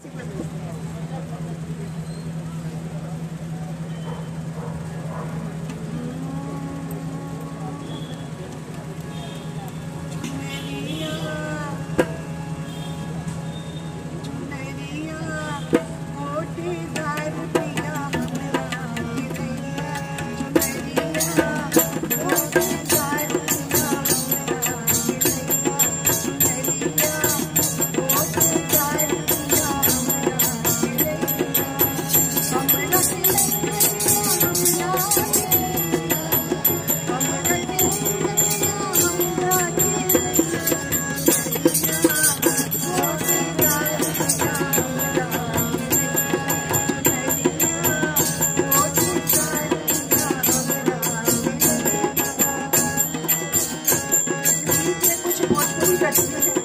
Super Gracias.